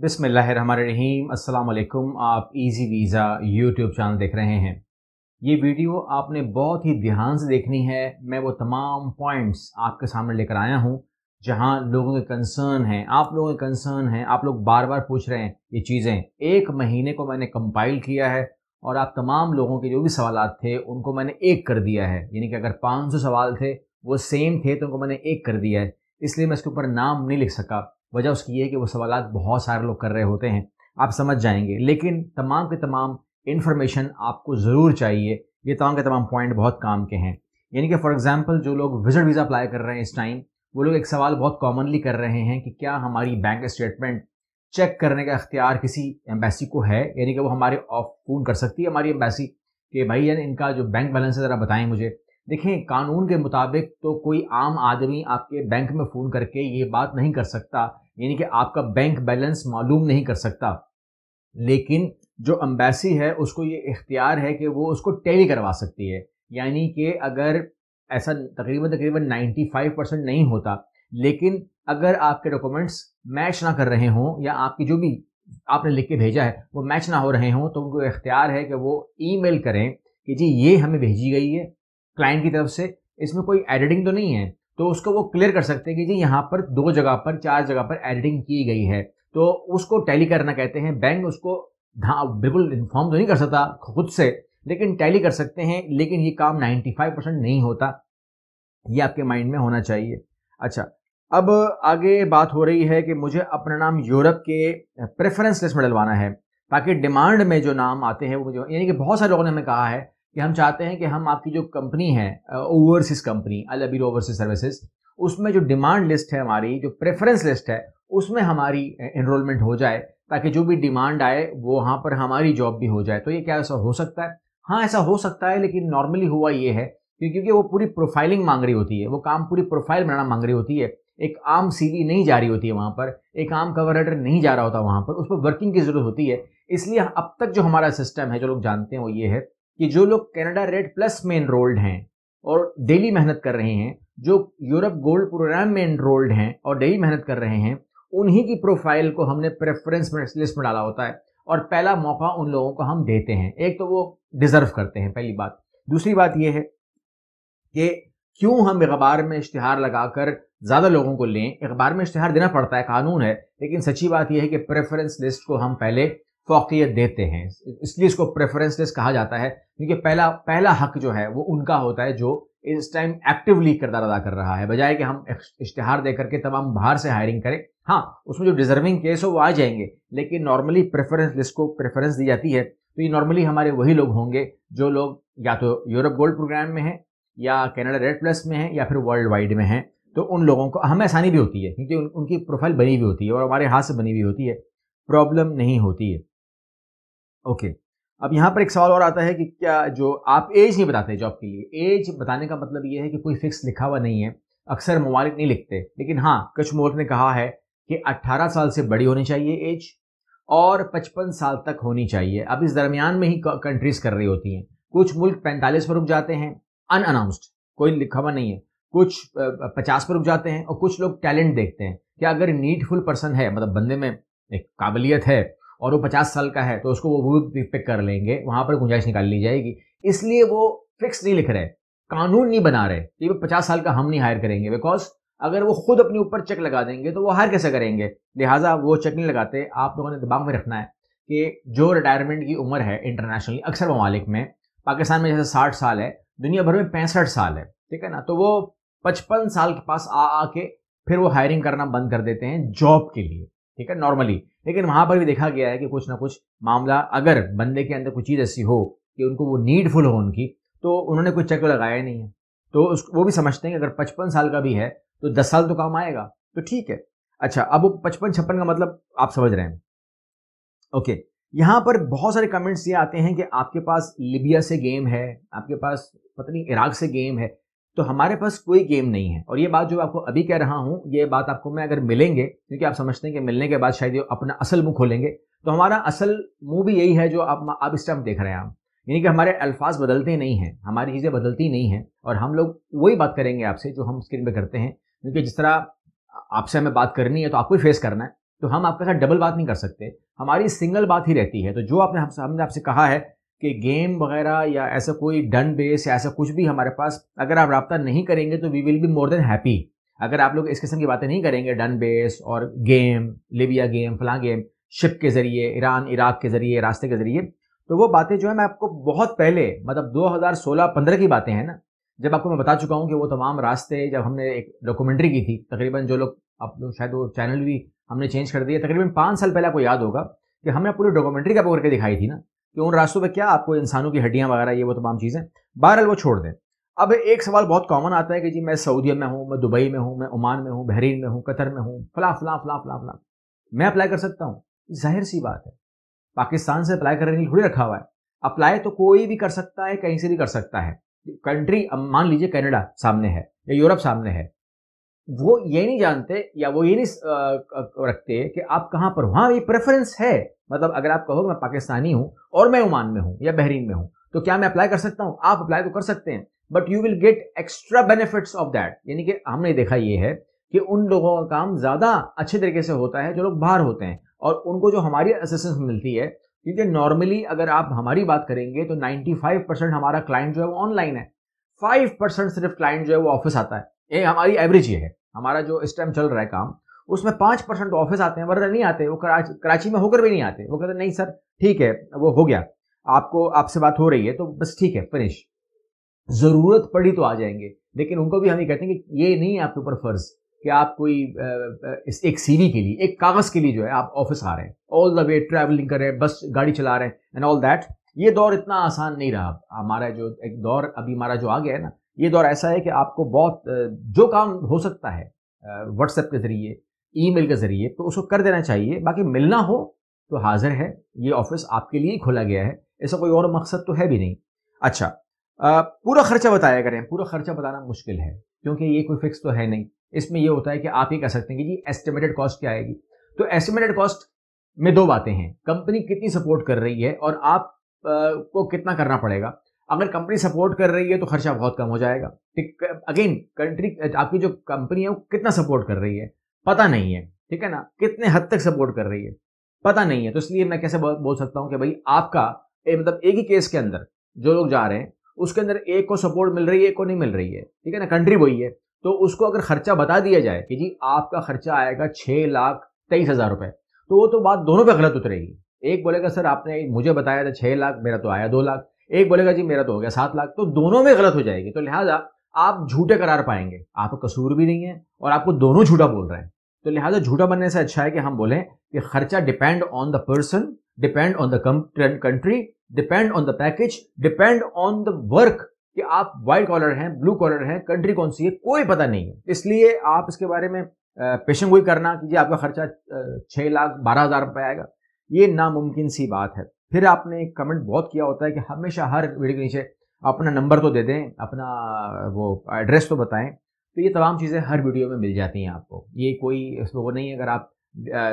बिसमीम अस्सलाम आप इजी वीज़ा यूट्यूब चैनल देख रहे हैं। ये वीडियो आपने बहुत ही ध्यान से देखनी है। मैं वो तमाम पॉइंट्स आपके सामने लेकर आया हूँ, जहाँ लोगों के कंसर्न हैं। आप लोगों के कंसर्न हैं। आप लोग बार बार पूछ रहे हैं ये चीज़ें। एक महीने को मैंने कंपाइल किया है और आप तमाम लोगों के जो भी सवाल थे, उनको मैंने एक कर दिया है। यानी कि अगर 500 सवाल थे, वो सेम थे तो उनको मैंने एक कर दिया है। इसलिए मैं इसके ऊपर नाम नहीं लिख सका। वजह उसकी ये है कि वो सवाल बहुत सारे लोग कर रहे होते हैं। आप समझ जाएँगे। लेकिन तमाम के तमाम इन्फॉर्मेशन आपको ज़रूर चाहिए। ये तमाम के तमाम पॉइंट बहुत काम के हैं। यानी कि फॉर एग्जांपल जो लोग विज़िट वीज़ा अप्लाई कर रहे हैं इस टाइम वो लोग एक सवाल बहुत कॉमनली कर रहे हैं कि क्या हमारी बैंक स्टेटमेंट चेक करने का अख्तियार किसी एम्बेसी को है? यानी कि वो हमारे ऑफ़ फ़ोन कर सकती है हमारी एम्बेसी कि भाई यानी इनका जो बैंक बैलेंस है, ज़रा बताएँ मुझे। देखें, कानून के मुताबिक तो कोई आम आदमी आपके बैंक में फ़ोन करके ये बात नहीं कर सकता। यानी कि आपका बैंक बैलेंस मालूम नहीं कर सकता। लेकिन जो अम्बेसी है, उसको ये इख्तियार है कि वो उसको टेली करवा सकती है। यानी कि अगर ऐसा तकरीबन तकरीबन 95 परसेंट नहीं होता, लेकिन अगर आपके डॉक्यूमेंट्स मैच ना कर रहे हों, या आपकी जो भी आपने लिख के भेजा है, वो मैच ना हो रहे हों तो उनको इख्तियार है कि वो ईमेल करें कि जी, ये हमें भेजी गई है क्लाइंट की तरफ़ से। इसमें कोई एडिटिंग तो नहीं है। तो उसको वो क्लियर कर सकते हैं कि जी यहाँ पर दो जगह पर, चार जगह पर एडिटिंग की गई है। तो उसको टैली करना कहते हैं। बैंक उसको बिल्कुल इन्फॉर्म तो नहीं कर सकता खुद से, लेकिन टैली कर सकते हैं, लेकिन ये काम 95 परसेंट नहीं होता। ये आपके माइंड में होना चाहिए। अच्छा अब आगे बात हो रही है कि मुझे अपना नाम यूरोप के प्रेफरेंस लिस्ट में डलवाना है। ताकि डिमांड में जो नाम आते हैं, वो मुझे, यानी कि बहुत सारे लोगों ने हमें कहा है कि हम चाहते हैं कि हम आपकी जो कंपनी है overseas company Al Abeer overseas services उसमें जो डिमांड लिस्ट है हमारी, जो प्रेफरेंस लिस्ट है, उसमें हमारी इनरोलमेंट हो जाए, ताकि जो भी डिमांड आए, वो वहाँ पर हमारी जॉब भी हो जाए। तो ये क्या ऐसा हो सकता है? हाँ ऐसा हो सकता है, लेकिन नॉर्मली हुआ ये है, क्योंकि वो पूरी प्रोफाइलिंग मांग रही होती है, वो काम पूरी प्रोफ़ाइल बनाना मांग रही होती है। एक आम सीवी नहीं जा रही होती है वहाँ पर, एक आम कवर लेटर नहीं जा रहा होता वहाँ पर, उस पर वर्किंग की ज़रूरत होती है। इसलिए अब तक जो हमारा सिस्टम है, जो लोग जानते हैं, वो ये है कि जो लोग कनाडा रेड प्लस में इनरोल्ड हैं और डेली मेहनत कर रहे हैं, जो यूरोप गोल्ड प्रोग्राम में इनरोल्ड हैं और डेली मेहनत कर रहे हैं, उन्हीं की प्रोफ़ाइल को हमने प्रेफरेंस लिस्ट में डाला होता है और पहला मौका उन लोगों को हम देते हैं। एक तो वो डिजर्व करते हैं, पहली बात। दूसरी बात यह है कि क्यों हम अखबार में इश्तहार लगाकर ज़्यादा लोगों को लें? अखबार में इश्तहार देना पड़ता है, कानून है, लेकिन सच्ची बात यह है कि प्रेफरेंस लिस्ट को हम पहले फोकियत देते हैं। इसलिए इसको प्रेफरेंस लिस्ट कहा जाता है क्योंकि पहला पहला हक जो है वो उनका होता है जो इस टाइम एक्टिवली किरदार अदा कर रहा है। बजाय कि हम इश्तहार दे करके तमाम बाहर से हायरिंग करें। हाँ उसमें जो डिजर्विंग केस हो वो आ जाएँगे लेकिन नॉर्मली प्रेफरेंस लिस्ट को प्रेफरेंस दी जाती है तो ये नॉर्मली हमारे वही लोग होंगे जो लोग या तो यूरोप गोल्ड प्रोग्राम में हैं या कैनेडा रेड प्लस में हैं या फिर वर्ल्ड वाइड में हैं। तो उन लोगों को हमें आसानी भी होती है क्योंकि उन, उनकी प्रोफ़ाइल बनी हुई होती है और हमारे हाथ से बनी हुई होती है। प्रॉब्लम नहीं होती है। ओके। अब यहाँ पर एक सवाल और आता है कि क्या जो आप एज नहीं बताते जॉब के लिए, एज बताने का मतलब ये है कि कोई फिक्स लिखा हुआ नहीं है, अक्सर ममालिक नहीं लिखते। लेकिन हाँ कुछ मुल्क ने कहा है कि 18 साल से बड़ी होनी चाहिए एज और 55 साल तक होनी चाहिए। अब इस दरमियान में ही कंट्रीज़ कर रही होती हैं। कुछ मुल्क 45 पर रुक जाते हैं, अनअनाउंस्ड, कोई लिखा हुआ नहीं है। कुछ पचास पर रुक जाते हैं और कुछ लोग टैलेंट देखते हैं। कि अगर नीडफुल पर्सन है मतलब बंदे में एक काबिलियत है और वो पचास साल का है तो उसको वो वो पिक कर लेंगे, वहाँ पर गुंजाइश निकाल ली जाएगी। इसलिए वो फिक्स नहीं लिख रहे, कानून नहीं बना रहे कि वो पचास साल का हम नहीं हायर करेंगे बिकॉज़ अगर वो खुद अपने ऊपर चेक लगा देंगे तो वो हायर कैसे करेंगे? लिहाजा वो चेक नहीं लगाते, आप लोगों ने दिमाग में रखना है कि जो रिटायरमेंट की उम्र है इंटरनेशनली अक्सर ममालिक में, पाकिस्तान में जैसे साठ साल है, दुनिया भर में पैंसठ साल है, ठीक है ना? तो वो पचपन साल के पास आ, आके फिर वो हायरिंग करना बंद कर देते हैं जॉब के लिए। ठीक है नॉर्मली लेकिन वहाँ पर भी देखा गया है कि कुछ ना कुछ मामला, अगर बंदे के अंदर कुछ चीज़ ऐसी हो कि उनको वो नीडफुल हो उनकी तो उन्होंने कोई चेक लगाया नहीं है। तो उस, वो भी समझते हैं कि अगर पचपन साल का भी है तो दस साल तो काम आएगा तो ठीक है। अच्छा अब वो पचपन, छप्पन का मतलब आप समझ रहे हैं। ओके, यहाँ पर बहुत सारे कमेंट्स ये आते हैं कि आपके पास लिबिया से गेम है, आपके पास पता नहीं इराक से गेम है तो हमारे पास कोई गेम नहीं है। और ये बात जो आपको अभी कह रहा हूँ, ये बात आपको मैं अगर मिलेंगे, क्योंकि आप समझते हैं कि मिलने के बाद शायद ये अपना असल मुँह खोलेंगे तो हमारा असल मुँह भी यही है जो आप आप इस टाइम देख रहे हैं आप। यानी कि हमारे अल्फाज बदलते नहीं हैं, हमारी चीज़ें बदलती नहीं हैं, और हम लोग वही बात करेंगे आपसे जो हम स्क्रीन पर करते हैं। क्योंकि जिस तरह आपसे हमें बात करनी है तो आपको ही फेस करना है तो हम आपके साथ डबल बात नहीं कर सकते। हमारी सिंगल बात ही रहती है। तो जो आपने हमने आपसे कहा है कि गेम वगैरह या ऐसा कोई डन बेस या ऐसा कुछ भी हमारे पास अगर आप रबता नहीं करेंगे तो we will be more than happy अगर आप लोग इस किस्म की बातें नहीं करेंगे डन बेस और गेम लिबिया गेम फला गेम शिप के ज़रिए ईरान इराक के ज़रिए, रास्ते के ज़रिए तो वो बातें जो है मैं आपको बहुत पहले मतलब 2016-15 की बातें हैं ना, जब आपको मैं बता चुका हूँ कि वो तमाम रास्ते जब हमने एक डॉक्यूमेंट्री की थी, तकरीबन जो लोग आप लोग शायद वो चैनल भी हमने चेंज कर दिया, तकरीबन पाँच साल पहले आपको याद होगा कि हमने पूरी डॉक्यूमेंट्री का करके दिखाई थी ना कि उन रास्तों पर क्या आपको इंसानों की हड्डियाँ वगैरह, ये वो तमाम चीज़ें? बहरहाल वो छोड़ दें। अब एक सवाल बहुत कॉमन आता है कि जी मैं सऊदी में हूँ, मैं दुबई में हूँ, मैं ओमान में हूँ, बहरीन में हूँ, कतर में हूँ, फला फला फला फला फला। मैं अप्लाई कर सकता हूँ? ज़ाहिर सी बात है। पाकिस्तान से अप्लाई करने के लिए थोड़ी रखा हुआ है। अप्लाई तो कोई भी कर सकता है, कहीं से भी कर सकता है। कंट्री मान लीजिए कनाडा सामने है या यूरोप सामने है। वो ये नहीं जानते या वो ये नहीं रखते कि आप कहाँ पर हाँ। ये प्रेफरेंस है। मतलब अगर आप कहो मैं पाकिस्तानी हूँ और मैं ओमान में हूँ या बहरीन में हूँ तो क्या मैं अप्लाई कर सकता हूँ? आप अप्लाई तो कर सकते हैं but you will get extra benefits of that यानी कि हमने देखा ये है कि उन लोगों का काम ज़्यादा अच्छे तरीके से होता है जो लोग बाहर होते हैं और उनको जो हमारी असिस्टेंस मिलती है, क्योंकि नॉर्मली अगर आप हमारी बात करेंगे तो 95 परसेंट हमारा क्लाइंट जो है वो ऑनलाइन है। 5 परसेंट सिर्फ़ क्लाइंट जो है वो ऑफ़िस आता है। ये हमारी एवरेज ये है। हमारा जो इस टाइम चल रहा है काम, उसमें पाँच परसेंट ऑफ़िस आते हैं वरना नहीं आते, वो कराची में होकर भी नहीं आते। वो कहते नहीं सर ठीक है, वो हो गया। आपको, आपसे बात हो रही है तो बस ठीक है फिनिश ज़रूरत पड़ी तो आ जाएँगे, लेकिन उनको भी हम ये कहते हैं कि ये नहीं है आपके ऊपर फ़र्ज़ कि आप कोई इस एक सीवी के लिए, एक कागज़ के लिए जो है आप ऑफ़िस आ रहे हैं। ऑल द वे ट्रैवलिंग कर रहे हैं, बस गाड़ी चला रहे हैं एंड ऑल दैट ये दौर इतना आसान नहीं रहा। हमारा जो, एक दौर अभी हमारा जो आ गया है ना ये दौर ऐसा है कि आपको बहुत जो काम हो सकता है व्हाट्सएप के ज़रिए, ईमेल के ज़रिए तो उसको कर देना चाहिए। बाकी मिलना हो तो हाजिर है, ये ऑफ़िस आपके लिए ही खोला गया है, ऐसा कोई और मकसद तो है भी नहीं। अच्छा पूरा खर्चा बताया करें, पूरा खर्चा बताना मुश्किल है, क्योंकि ये कोई फिक्स तो है नहीं। इसमें ये होता है कि आप ही कह सकते हैं कि जी एस्टिमेटेड कॉस्ट क्या आएगी? तो एस्टिमेटेड कॉस्ट में दो बातें हैं कंपनी कितनी सपोर्ट कर रही है और आप को कितना करना पड़ेगा? अगर कंपनी सपोर्ट कर रही है तो खर्चा बहुत कम हो जाएगा। ठीक अगेन कंट्री आपकी जो कंपनी है वो कितना सपोर्ट कर रही है? पता नहीं है। ठीक है ना? कितने हद तक सपोर्ट कर रही है? पता नहीं है। तो इसलिए मैं कैसे बोल सकता हूँ कि भाई आपका ए, मतलब एक ही केस के अंदर जो लोग जा रहे हैं उसके अंदर एक को सपोर्ट मिल रही है एक को नहीं मिल रही है। ठीक है ना? कंट्री वही है। तो उसको अगर खर्चा बता दिया जाए कि जी आपका खर्चा आएगा छः लाख तेईस हज़ार रुपये तो वो तो बात दोनों पे गलत उतरेगी। एक बोलेगा सर आपने मुझे बताया था छः लाख मेरा तो आया दो लाख। एक बोलेगा, जी, मेरा तो हो गया सात लाख। तो दोनों में गलत हो जाएगी। तो लिहाजा आप झूठे करार पाएँगे। आपका कसूर भी नहीं है और आपको दोनों झूठा बोल रहे हैं। तो लिहाजा झूठा बनने से अच्छा है कि हम बोलें कि खर्चा depend on the person depend on the country depend on the package depend on the work कि आप व्हाइट कॉलर हैं ब्लू कॉलर हैं कंट्री कौन सी है, कोई पता नहीं है। इसलिए आप इसके बारे में पेशन गोई करना कि जी, आपका खर्चा छः लाख बारह हज़ार रुपये आएगा। ये नामुमकिन सी बात है। फिर आपने एक कमेंट बहुत किया होता है कि हमेशा हर वीडियो के नीचे अपना नंबर तो दे दें, अपना, वो एड्रेस तो बताएँ तो ये तमाम चीज़ें हर वीडियो में मिल जाती हैं आपको। ये कोई इसमें वो नहीं है, अगर आप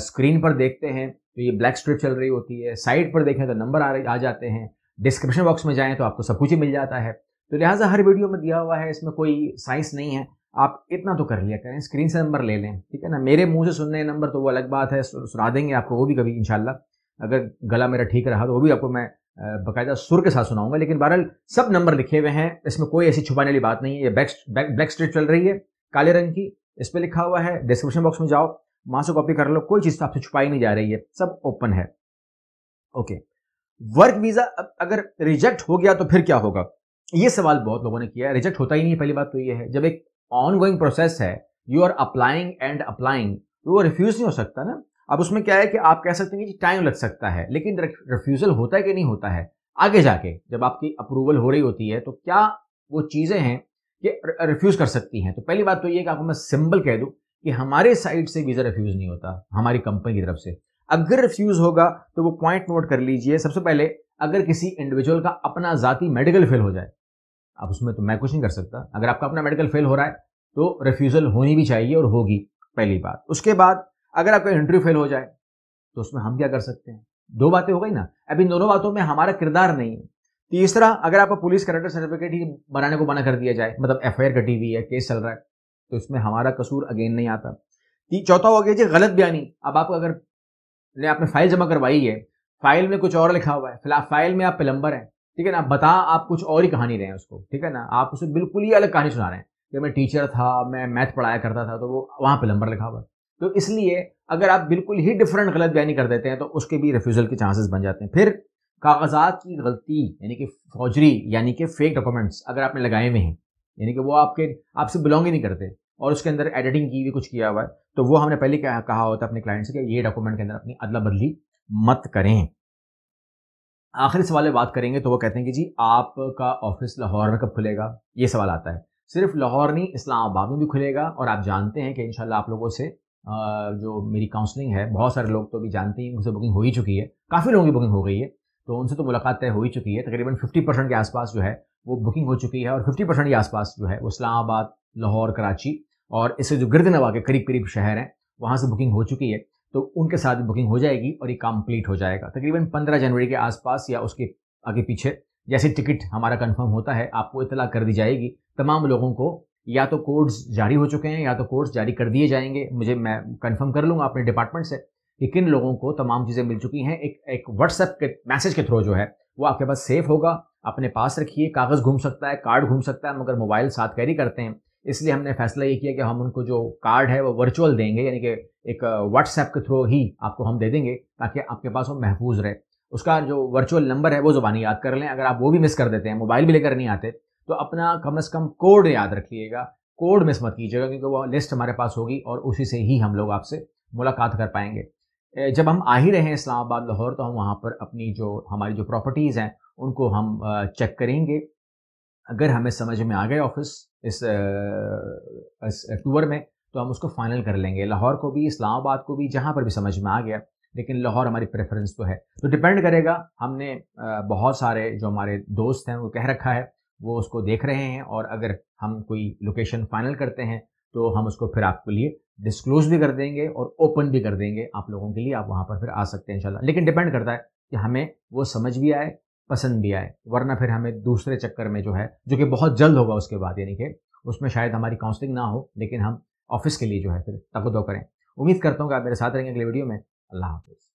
स्क्रीन पर देखते हैं तो ये ब्लैक स्ट्रिप चल रही होती है साइड पर देखें तो नंबर आ आ जाते हैं डिस्क्रिप्शन बॉक्स में जाएँ तो आपको सब कुछ ही मिल जाता है। तो लिहाजा हर वीडियो में दिया हुआ है, इसमें कोई साइंस नहीं है, आप इतना तो कर लिया करें स्क्रीन से नंबर ले लें, ठीक है ना? मेरे मुँह से सुनने नंबर तो वो अलग बात है सुना देंगे आपको, वो भी कभी, इंशाल्लाह। अगर गला मेरा ठीक रहा तो वो भी आपको मैं बाकायदा सुर के साथ सुनाऊँगा, लेकिन बहरहाल सब नंबर लिखे हुए हैं, इसमें कोई ऐसी छुपाने वाली बात नहीं है। ये बैक ब्लैक स्ट्रीट चल रही है, काले रंग की, इस पर लिखा हुआ है, डिस्क्रिप्शन बॉक्स में जाओ, वहाँ से कॉपी कर लो, कोई चीज़ तो आपसे छुपाई नहीं जा रही है, सब ओपन है। ओके, वर्क वीज़ा अगर रिजेक्ट हो गया तो फिर क्या होगा? ये सवाल बहुत लोगों ने किया है, रिजेक्ट होता ही नहीं पहली बात तो ये है, जब एक ऑन गोइंग प्रोसेस है you are applying and applying वो रिफ्यूज नहीं हो सकता ना अब उसमें क्या है कि आप कह सकते हैं कि टाइम लग सकता है, लेकिन रिफ्यूजल होता है कि नहीं होता है? आगे जाके जब आपकी अप्रूवल हो रही होती है तो क्या वो चीज़ें हैं कि रिफ्यूज़ कर सकती हैं? तो पहली बात तो ये कि आपको मैं सिंबल कह दूँ कि हमारे साइड से वीज़ा रिफ्यूज़ नहीं होता, हमारी कंपनी की तरफ़ से। अगर रिफ्यूज़ होगा तो वो पॉइंट नोट कर लीजिए। सबसे पहले, अगर किसी इंडिविजुअल का अपना ज़ाती मेडिकल फेल हो जाए अब उसमें तो मैं कुछ नहीं कर सकता। अगर आपका अपना मेडिकल फेल हो रहा है तो रिफ्यूज़ल होनी भी चाहिए और होगी, पहली बात। उसके बाद अगर आपका इंटरव्यू फेल हो जाए तो उसमें हम क्या कर सकते हैं? दो बातें हो गई ना? अब इन दोनों बातों में हमारा किरदार नहीं है। तीसरा, अगर आपका पुलिस करेक्टर सर्टिफिकेट ही बनाने को मना कर दिया जाए मतलब एफ़ आई कटी हुई है केस चल रहा है तो इसमें हमारा कसूर अगेन नहीं आता। चौथा हो गया जी, गलत बयानी। अब आप अगर ने आपने फ़ाइल जमा करवाई है फ़ाइल में कुछ और लिखा हुआ है, फ़िलहाल फ़ाइल में आप प्लम्बर हैं, ठीक है ना? बता आप कुछ और ही कहानी रहे हैं उसको, ठीक है ना? आप उसे बिल्कुल ही अलग कहानी सुना रहे हैं। कि मैं टीचर था, मैं मैथ पढ़ाया करता था तो वो वहाँ प्लम्बर लिखा हुआ है। तो इसलिए अगर आप बिल्कुल ही डिफरेंट गलत बयानी कर देते हैं तो उसके भी रिफ्यूज़ल के चांसेस बन जाते हैं। फिर कागजात की गलती, यानी कि फौजरी यानी कि फेक डॉक्यूमेंट्स अगर आपने लगाए हुए हैं, यानी कि वो आपके, आपसे बिलोंग ही नहीं करते, और उसके अंदर एडिटिंग की भी कुछ किया हुआ है तो वो हमने पहले क्या कहा होता है अपने क्लाइंट से कि ये डॉक्यूमेंट के अंदर अपनी अदला बदली मत करें। आखिरी सवाल बात करेंगे तो वो कहते हैं कि जी, आपका ऑफ़िस लाहौर में कब खुलेगा? ये सवाल आता है। सिर्फ़ लाहौर नहीं, इस्लामाबाद में भी खुलेगा, और आप जानते हैं कि इंशाल्लाह आप लोगों से जो मेरी काउंसलिंग है, बहुत सारे लोग तो अभी जानते हैं उनसे बुकिंग हो ही चुकी है। काफ़ी लोगों की बुकिंग हो गई है। तो उनसे तो मुलाकात तय हो ही चुकी है। तकरीबन फिफ्टी परसेंट के आसपास जो है, वो बुकिंग हो चुकी है और फिफ्टी परसेंट के आसपास जो है, वो इस्लामाबाद, लाहौर, कराची और इससे जो गिरद नवा के करीब करीब शहर हैं, वहाँ से बुकिंग हो चुकी है। तो उनके साथ बुकिंग हो जाएगी और ये कंप्लीट हो जाएगा। तकरीबन पंद्रह जनवरी के आसपास या उसके आगे पीछे, जैसे टिकट हमारा कंफर्म होता है, आपको इतला कर दी जाएगी। तमाम लोगों को या तो कोड्स जारी हो चुके हैं, या तो कोड्स जारी कर दिए जाएँगे। मुझे मैं कंफर्म कर लूँगा अपने डिपार्टमेंट से कि किन लोगों को तमाम चीज़ें मिल चुकी हैं। एक एक व्हाट्सएप के मैसेज के थ्रू जो है, वो आपके पास सेफ़ होगा। अपने पास रखिए, कागज़ घूम सकता है कार्ड घूम सकता है, मगर मोबाइल साथ कैरी करते हैं। इसलिए हमने फैसला ये किया कि हम उनको जो कार्ड है, वो वर्चुअल देंगे, यानी कि एक व्हाट्सएप के थ्रू ही आपको हम दे देंगे, ताकि आपके पास वो महफूज रहे। उसका जो वर्चुअल नंबर है, वो ज़ुबानी याद कर लें। अगर आप वो भी मिस कर देते हैं मोबाइल भी लेकर नहीं आते तो अपना कम अज़ कम कोड याद रखिएगा। कोड मिस मत कीजिएगा क्योंकि वो लिस्ट हमारे पास होगी और उसी से ही हम लोग आपसे मुलाकात कर पाएँगे। जब हम आ ही रहे हैं इस्लामाबाद लाहौर तो हम वहाँ पर अपनी जो हमारी जो प्रॉपर्टीज़ हैं उनको हम चेक करेंगे। अगर हमें समझ में आ गए ऑफ़िस इस, इस टूर में तो हम उसको फाइनल कर लेंगे। लाहौर को भी इस्लामाबाद को भी जहाँ पर भी समझ में आ गया लेकिन लाहौर हमारी प्रेफरेंस तो है। तो डिपेंड करेगा हमने बहुत सारे जो हमारे दोस्त हैं वो कह रखा है वो उसको देख रहे हैं और अगर हम कोई लोकेशन फाइनल करते हैं तो हम उसको फिर आपके लिए डिस्क्लोज भी कर देंगे और ओपन भी कर देंगे आप लोगों के लिए। आप वहाँ पर फिर आ सकते हैं इंशाल्लाह। लेकिन डिपेंड करता है कि हमें वो समझ भी आए, पसंद भी आए, वरना फिर हमें दूसरे चक्कर में जो है, जो कि बहुत जल्द होगा उसके बाद, यानी कि उसमें शायद हमारी काउंसलिंग ना हो, लेकिन हम ऑफ़िस के लिए जो है फिर तकदो करें। उम्मीद करता हूँ कि आप मेरे साथ रहेंगे अगले वीडियो में। अल्लाह हाफिज़।